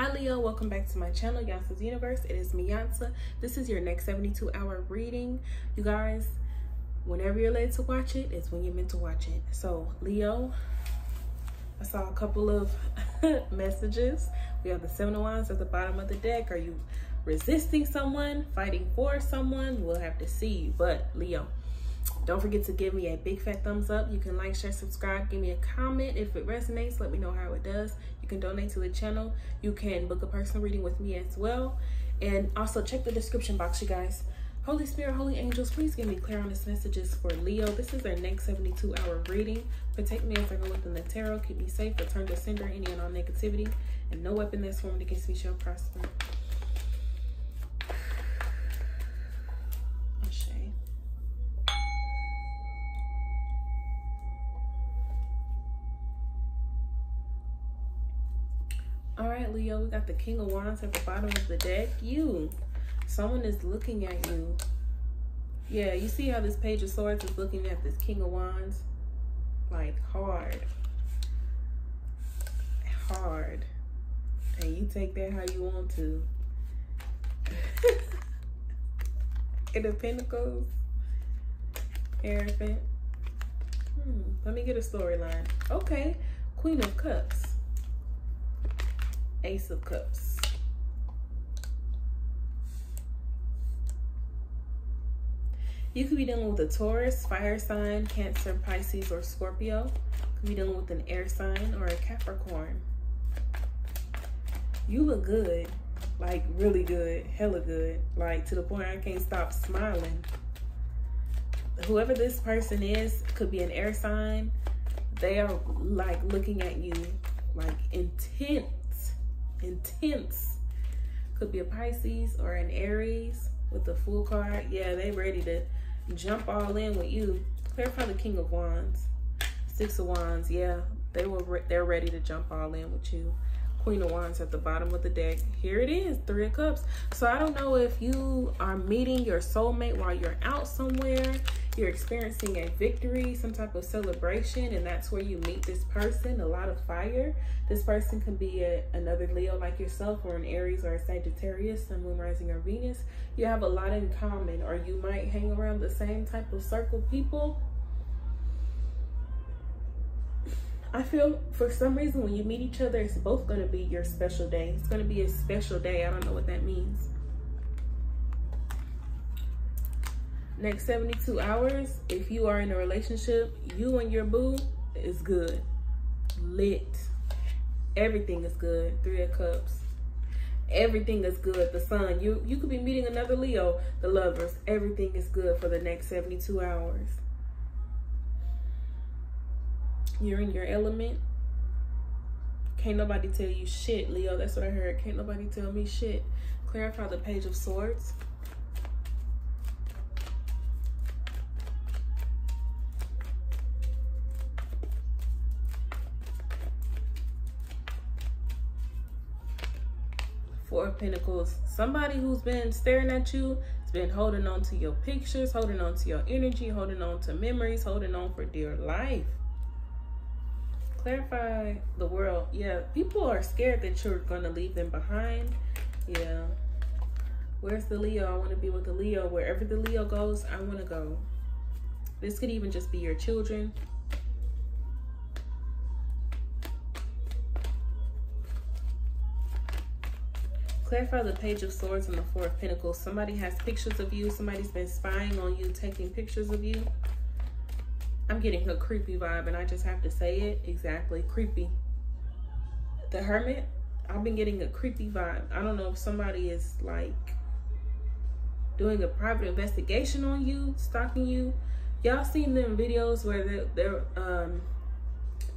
Hi Leo, welcome back to my channel, Yansa's Universe. It is me, Yansa. This is your next 72 hour reading. You guys, whenever you're led to watch it, it's when you're meant to watch it. So Leo, I saw a couple of messages. We have the Seven of Wands at the bottom of the deck. Are you resisting someone, fighting for someone? We'll have to see. But Leo, don't forget to give me a big fat thumbs up. You can like, share, subscribe, give me a comment. If it resonates, let me know how it does. You can donate to the channel. You can book a personal reading with me as well. And also check the description box, you guys. Holy Spirit, Holy Angels, please give me clear on this messages for Leo. This is our next 72 hour reading. Protect me as I go within the tarot. Keep me safe. Return to sender any and all negativity. And no weapon that's formed against me shall prosper. Got the King of Wands at the bottom of the deck. You, someone is looking at you. Yeah, you see how this Page of Swords is looking at this King of Wands? Like hard. Hard. And you take that how you want to. In the Pentacles. Hierophant. Hmm, let me get a storyline. Okay, Queen of Cups. Ace of Cups. You could be dealing with a Taurus, fire sign, Cancer, Pisces, or Scorpio. You could be dealing with an air sign or a Capricorn. You look good, like really good, hella good, like to the point I can't stop smiling. Whoever this person is could be an air sign. They are like looking at you like intent intense. Could be a Pisces or an Aries with the Fool card. Yeah, they ready to jump all in with you. Clarify the King of Wands. Six of Wands. Yeah, they were re they're ready to jump all in with you. Queen of Wands at the bottom of the deck. Here it is, Three of Cups. So I don't know if you are meeting your soulmate while you're out somewhere you're experiencing a victory, some type of celebration, and that's where you meet this person, a lot of fire. This person can be a, another Leo like yourself or an Aries or a Sagittarius, Sun, Moon, Rising, or Venus. You have a lot in common, or you might hang around the same type of circle people. I feel for some reason when you meet each other, it's both going to be your special day. It's going to be a special day. I don't know what that means. Next 72 hours, if you are in a relationship, you and your boo is good. Lit. Everything is good. Three of Cups. Everything is good. The sun. You you could be meeting another Leo. The lovers. Everything is good for the next 72 hours. You're in your element. Can't nobody tell you shit, Leo. That's what I heard. Can't nobody tell me shit. Clarify the Page of Swords. Four of Pentacles. Somebody who's been staring at you has been holding on to your pictures, holding on to your energy, holding on to memories, holding on for dear life. Clarify the world. Yeah, people are scared that you're going to leave them behind. Yeah. Where's the Leo? I want to be with the Leo. Wherever the Leo goes, I want to go. This could even just be your children. Clarify the Page of Swords and the Four of Pentacles. Somebody has pictures of you. Somebody's been spying on you, taking pictures of you. I'm getting a creepy vibe, and I just have to say it exactly. Creepy. The Hermit, I've been getting a creepy vibe. I don't know if somebody is like doing a private investigation on you, stalking you. Y'all seen them videos where they're, they're um,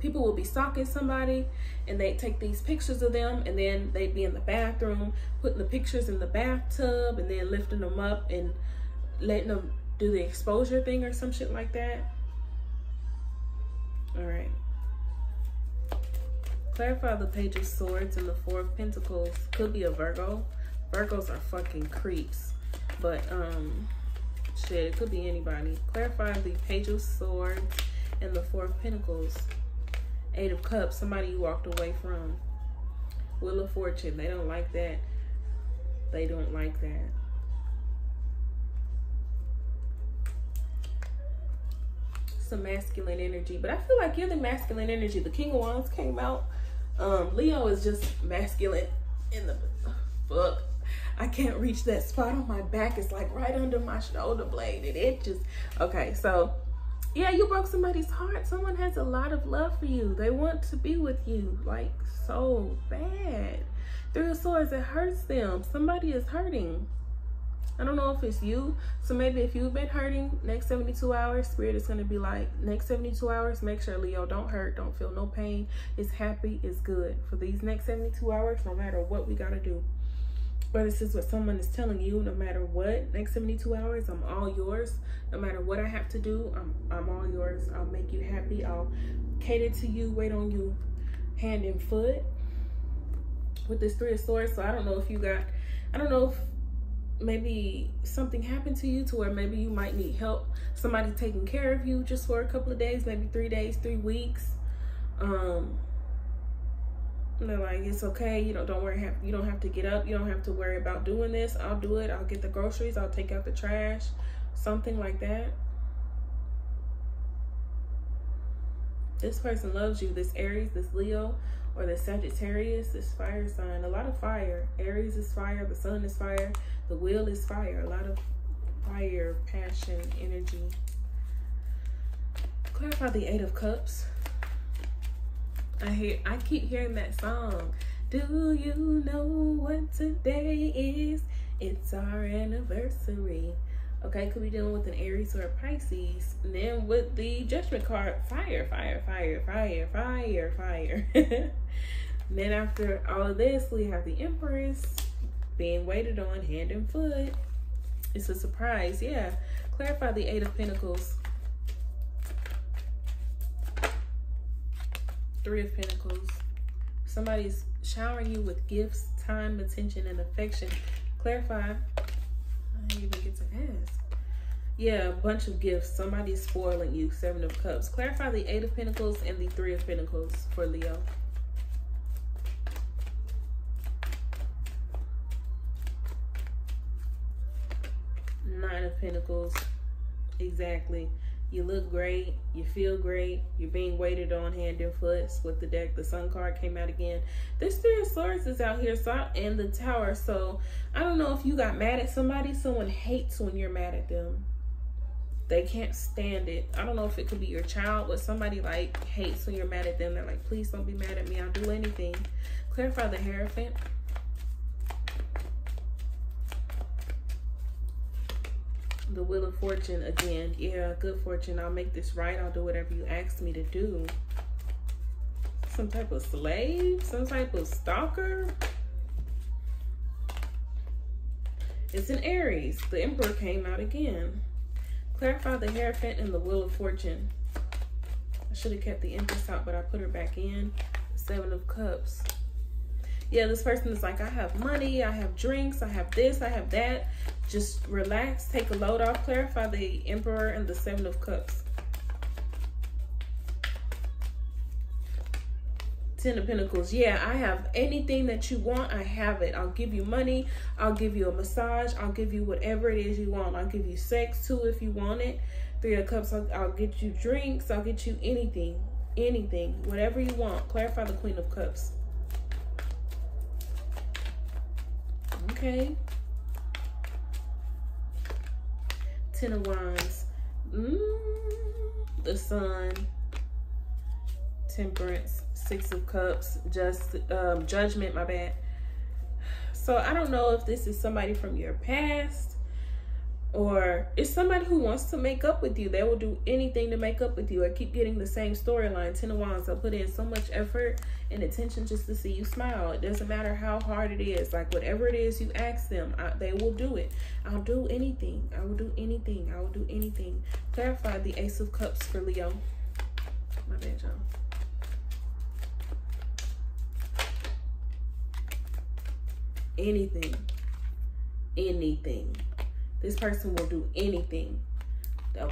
people will be stalking somebody and they take these pictures of them and then they'd be in the bathroom putting the pictures in the bathtub and then lifting them up and letting them do the exposure thing or some shit like that. All right. Clarify the page of swords and the four of pentacles. Could be a virgo. Virgos are fucking creeps. But um shit it could be anybody. Clarify the page of swords and the four of pentacles Eight of Cups, somebody you walked away from. Wheel of Fortune. They don't like that. They don't like that. Some masculine energy. But I feel like you're the masculine energy. The King of Wands came out. Um, Leo is just masculine in the fuck. I can't reach that spot on my back. It's like right under my shoulder blade. And it just, Okay, so yeah, you broke somebody's heart. Someone has a lot of love for you. They want to be with you like so bad. Three of Swords, it hurts them. Somebody is hurting. I don't know if it's you. So maybe if you've been hurting, next 72 hours, Spirit is going to be like, next 72 hours, make sure, Leo, don't hurt, don't feel no pain. It's happy, it's good. For these next 72 hours, no matter what we got to do. But this is what someone is telling you, no matter what, next 72 hours, I'm all yours. No matter what I have to do, I'm, I'm all yours. I'll make you happy. I'll cater to you, wait on you hand and foot with this three of swords. So I don't know if you got, I don't know if maybe something happened to you to where maybe you might need help. Somebody taking care of you just for a couple of days, maybe three days, three weeks. Um, they're like, it's okay. You know, don't worry. Have, you don't have to get up. You don't have to worry about doing this. I'll do it. I'll get the groceries. I'll take out the trash. Something like that. This person loves you. This Aries, this Leo, or the Sagittarius, this fire sign. A lot of fire. Aries is fire. The sun is fire. The wheel is fire. A lot of fire, passion, energy. Clarify the Eight of Cups. I hear I keep hearing that song. Do you know what today is? It's our anniversary. Okay, could be dealing with an Aries or a Pisces. And then with the judgment card, fire, fire, fire, fire, fire, fire. then after all of this, we have the Empress being waited on hand and foot. It's a surprise, yeah. Clarify the Eight of Pentacles. Three of Pentacles. Somebody's showering you with gifts, time, attention, and affection. Clarify. I didn't even get to ask. Yeah, a bunch of gifts. Somebody's spoiling you. Seven of Cups. Clarify the Eight of Pentacles and the Three of Pentacles for Leo. Nine of Pentacles. Exactly. You look great. You feel great. You're being waited on hand and foot with the deck. The sun card came out again. This three of swords is out here so in the tower. So I don't know if you got mad at somebody. Someone hates when you're mad at them. They can't stand it. I don't know if it could be your child, but somebody like hates when you're mad at them. They're like, please don't be mad at me. I'll do anything. Clarify the Hierophant. The Wheel of Fortune again. Yeah, good fortune. I'll make this right. I'll do whatever you ask me to do. Some type of slave? Some type of stalker? It's an Aries. The Emperor came out again. Clarify the Hierophant and the Wheel of Fortune. I should have kept the Empress out, but I put her back in. Seven of Cups yeah, this person is like, I have money, I have drinks, I have this, I have that. Just relax, take a load off, clarify the Emperor and the Seven of Cups. Ten of Pentacles. Yeah, I have anything that you want. I have it. I'll give you money. I'll give you a massage. I'll give you whatever it is you want. I'll give you sex too if you want it. Three of Cups. I'll, I'll get you drinks. I'll get you anything. Anything. Whatever you want. Clarify the Queen of Cups. Okay. Ten of Wands. Mm, the Sun. Temperance. Six of Cups. Just um, Judgment, my bad. So I don't know if this is somebody from your past or it's somebody who wants to make up with you. They will do anything to make up with you. I keep getting the same storyline. Ten of Wands, they'll put in so much effort and attention just to see you smile. It doesn't matter how hard it is. Like whatever it is you ask them, I, they will do it. I'll do anything. I will do anything. I will do anything. Clarify the Ace of Cups for Leo. My bad, y'all. Anything. Anything this person will do anything. They'll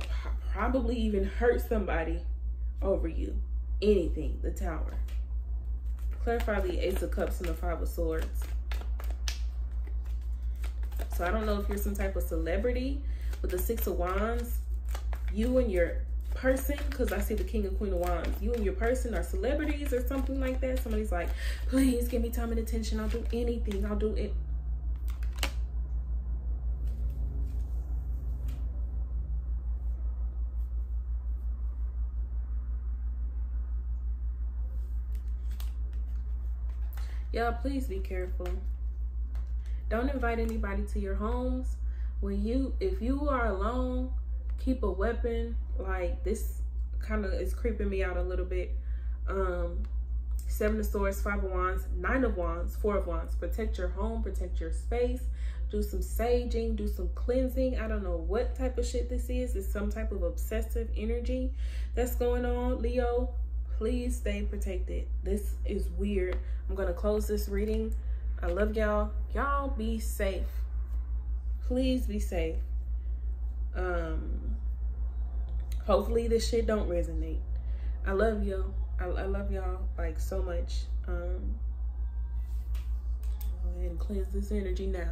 probably even hurt somebody over you. Anything. The tower. Clarify the Ace of Cups and the Five of Swords. So I don't know if you're some type of celebrity with the Six of Wands. You and your person, because I see the King and Queen of Wands. You and your person are celebrities or something like that. Somebody's like, please give me time and attention. I'll do anything. I'll do it. Y'all, please be careful. Don't invite anybody to your homes. When you, if you are alone, keep a weapon. Like this kind of is creeping me out a little bit. Um, Seven of Swords, Five of Wands, Nine of Wands, Four of Wands. Protect your home, protect your space. Do some saging, do some cleansing. I don't know what type of shit this is. It's some type of obsessive energy that's going on, Leo please stay protected. This is weird. I'm going to close this reading. I love y'all. Y'all be safe. Please be safe. Um, hopefully this shit don't resonate. I love you. I, I love y'all like so much. Um, go ahead and cleanse this energy now.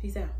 Peace out.